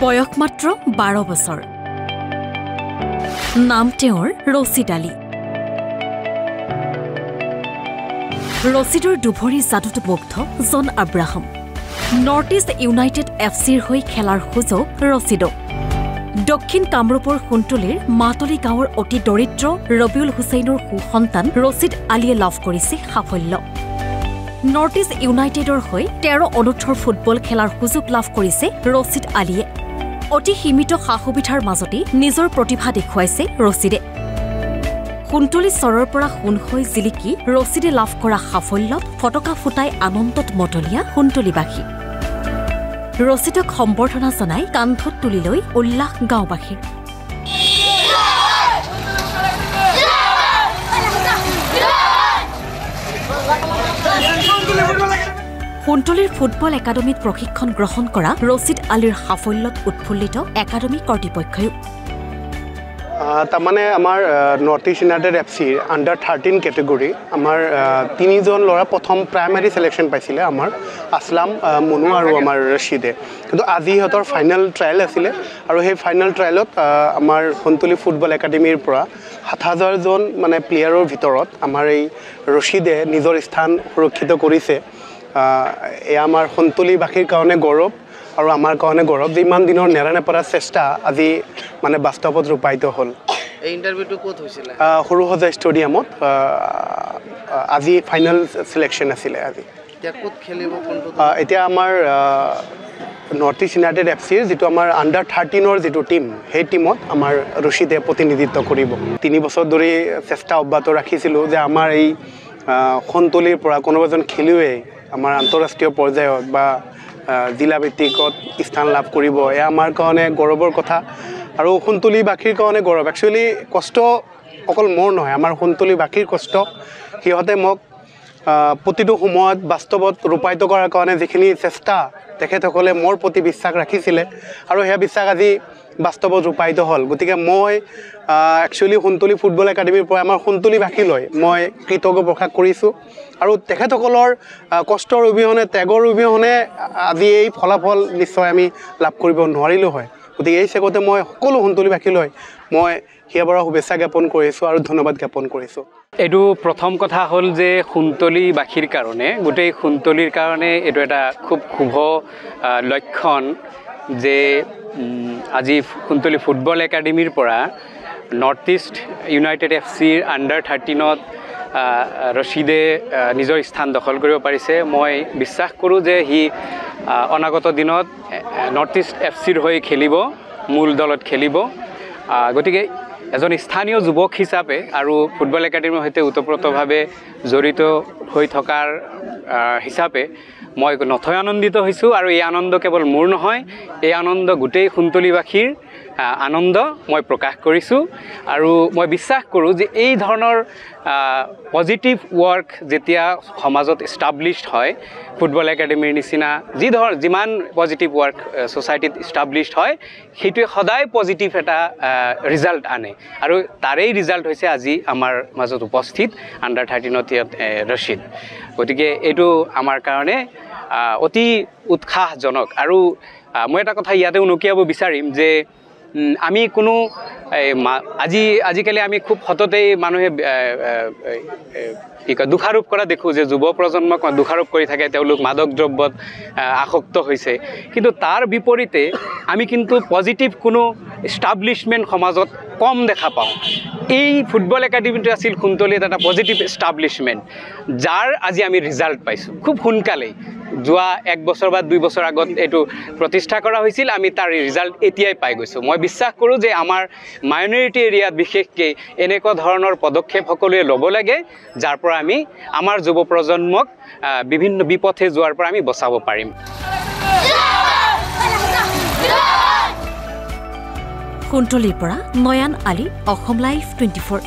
বয়স মাত্ৰ বাৰ বছৰ। নাম তেওঁৰ ৰচিদ আলী। ৰচিদৰ দুভৰি যাদুত মুগ্ধ John Abraham. North East United F চিৰ হৈ খেলাৰ সুযোগ ৰচিদক দক্ষিণ কামৰূপৰ সোণতলীৰ মাতলি গাঁৱৰ অতি দৰিদ্ৰ ৰবিউল হুছেইনৰ সুসন্তান ৰচিদ আলীয়ে লাভ কৰিছে সাফল্য। নৰ্থ ইষ্ট ইউনাইটেডৰ হৈ তেৰ অনুৰ্ধৰ ফুটবল খেলাৰ সুযোগ লাভ কৰিছে ৰচিদ আলীয়ে। অতি সীমিত সা সুবিধাৰ মাজতেই নিজৰ প্ৰতিভা দেখুৱাইছে ৰচিদে সোণতলী চৰৰ পৰা সোণ হৈ জিলিকি ৰচিদে লাভ কৰা সাফল্যত ফটকা ফুটাই আনন্দত মতলীয়া সোণতলীবাসী। ৰচিদক সম্বৰ্ধনা জনাই কান্ধত তুলি লৈ উল্লাস গাঁওবাসীৰ সোণতলীৰ ফুটবল একাডেমীত প্ৰশিক্ষণ গ্ৰহণ কৰা ৰচিদ আলীৰ সাফল্যত উৎফুল্লিত একাডেমী কৰ্তৃপক্ষইও আহ, তাৰমানে আমাৰ নৰ্থ ইষ্ট ইউনাইটেড এফ চিৰ আণ্ডাৰ থাৰ্টিন কেটেগৰী আমাৰ তিনিজন ল'ৰা প্ৰথম প্ৰাইমেৰী চিলেকশ্যন পাইছিলে আমাৰ আছলাম মুনু আৰু আমাৰ ৰচিদে কিন্তু আজি সিহঁতৰ ফাইনেল ট্ৰায়েল আছিলে আৰু সেই ফাইনেল ট্ৰায়েলত আমাৰ সোণতলী ফুটবল একাডেমীৰ পৰা সাত হাজাৰজন মানে প্লেয়াৰৰ ভিতৰত আমাৰ এই ৰচিদে নিজৰ স্থান সুৰক্ষিত কৰিছে। এয়া আমাৰ সোণতলীবাসীৰ কাৰণে গৌৰৱ আৰু আমাৰ কাৰণে গৌৰৱ যে ইমান দিনৰ নেৰানেপেৰা চেষ্টা আজি মানে বাস্তৱত ৰূপায়িত হ'ল। এই ইণ্টাৰভিউটো ক'ত হৈছিলে? আহ, সৰুসজাই ষ্টেডিয়ামত আজি ফাইনেল চিলেকশ্যন আছিলে আজি। এতিয়া আমাৰ নৰ্থ ইষ্ট ইউনাইটেড এফ চিৰ যিটো আমাৰ আণ্ডাৰ থাৰ্টিনৰ যিটো টীম সেই টীমত আমাৰ ৰচিদে প্ৰতিনিধিত্ব কৰিব। তিনি বছৰ ধৰি চেষ্টা অব্যাহত ৰাখিছিলোঁ যে আমাৰ এই আহ, সোণতলীৰ পৰা কোনোবা এজন খেলুৱৈ আমাৰ আন্তঃৰাষ্ট্ৰীয় পৰ্যায়ত বা আহ, জিলা ভিত্তিকত স্থান লাভ কৰিব। এয়া আমাৰ কাৰণে গৌৰৱৰ কথা। আৰু সোণতলীবাসীৰ কাৰণে গৌৰৱ। একচুৱেলি কষ্ট অকল মোৰ নহয় আমাৰ সোণতলীবাসীৰ কষ্ট। সিহঁতে মোক প্ৰতিটো সময়ত বাস্তৱত ৰূপায়িত কৰাৰ কাৰণে যিখিনি চেষ্টা তেখেতসকলে মোৰ প্ৰতি বিশ্বাস ৰাখিছিলে আৰু সেয়া বিশ্বাস আজি বাস্তৱত ৰূপায়িত হ'ল। গতিকে মই একচুৱেলি সোণতলী ফুটবল একাডেমীৰ পৰা আমাৰ সোণতলীবাসীলৈ মই কৃতজ্ঞ প্ৰকাশ কৰিছোঁ আৰু তেখেতসকলৰ কষ্টৰ অবিহনে ত্যাগৰ অবিহনে আজি এই ফলাফল নিশ্চয় আমি লাভ কৰিব নোৱাৰিলোঁ হয়। গতিকে এই চেগতে মই সকলো সোণতলীবাসীলৈ মই সেয়া শুভেচ্ছা জ্ঞাপন কৰিছোঁ আৰু ধন্যবাদ জ্ঞাপন কৰিছোঁ এইটো প্ৰথম কথা হ'ল যে সোণতলীবাসীৰ কাৰণে গোটেই সোণতলীৰ কাৰণে এইটো এটা খুব শুভ লক্ষণ যে আজি সোণতলী ফুটবল একাডেমীৰ পৰা নৰ্থ ইষ্ট ইউনাইটেড এফ চিৰ আণ্ডাৰ থাৰ্টিনত ৰচিদে নিজৰ স্থান দখল কৰিব পাৰিছে। মই বিশ্বাস কৰোঁ যে সি অনাগত দিনত নৰ্থ ইষ্ট এফ চিৰ হৈ খেলিব মূল দলত খেলিব। গতিকে এজন স্থানীয় যুৱক হিচাপে আৰু ফুটবল একাডেমীৰ সৈতে ওতপ্ৰোতভাৱে জড়িত হৈ থকাৰ হিচাপে মই নথৈ আনন্দিত হৈছোঁ আৰু এই আনন্দ কেৱল মোৰ নহয় এই আনন্দ গোটেই সোণতলীবাসীৰ আনন্দ মই প্ৰকাশ কৰিছোঁ আৰু মই বিশ্বাস কৰোঁ যে এই ধৰণৰ পজিটিভ ৱৰ্ক যেতিয়া সমাজত ইষ্টাব্লিছড হয় ফুটবল একাডেমীৰ নিচিনা যি ধৰ যিমান পজিটিভ ৱৰ্ক ছ'চাইটিত ইষ্টাব্লিছড হয় সেইটোৱে সদায় পজিটিভ এটা ৰিজাল্ট আনে। আৰু তাৰেই ৰিজাল্ট হৈছে আজি আমাৰ মাজত উপস্থিত আণ্ডাৰ থাৰ্টিনত ইয়াত ৰচিদ। গতিকে এইটো আমাৰ কাৰণে অতি উৎসাহজনক। আৰু মই এটা কথা ইয়াতে উনুকিয়াব বিচাৰিম যে আমি কোনো আজি আজিকালি আমি খুব সততেই মানুহে কি কয় দোষাৰোপ কৰা দেখোঁ যে যুৱ প্ৰজন্মক দোষাৰোপ কৰি থাকে তেওঁলোক মাদক দ্ৰব্যত আসক্ত হৈছে। কিন্তু তাৰ বিপৰীতে আমি কিন্তু পজিটিভ কোনো ইষ্টাব্লিছমেণ্ট সমাজত কম দেখা পাওঁ। এই ফুটবল একাডেমীটো আছিল সোণতলীত এটা পজিটিভ ইষ্টাব্লিছমেণ্ট যাৰ আজি আমি ৰিজাল্ট পাইছোঁ। খুব সোনকালেই। যোৱা এক বছৰ বা দুই বছৰ আগত এইটো প্ৰতিষ্ঠা কৰা হৈছিল আমি তাৰ ৰিজাল্ট এতিয়াই পাই গৈছোঁ। মই বিশ্বাস কৰোঁ যে আমাৰ মাইনৰিটি এৰিয়াত বিশেষকৈ এনেকুৱা ধৰণৰ পদক্ষেপ সকলোৱে ল'ব লাগে যাৰ পৰা আমি আমাৰ যুৱ প্ৰজন্মক বিভিন্ন বিপথে যোৱাৰ পৰা আমি বচাব পাৰিম। সোণতলীৰ পৰা Nayan Ali Assam live twenty four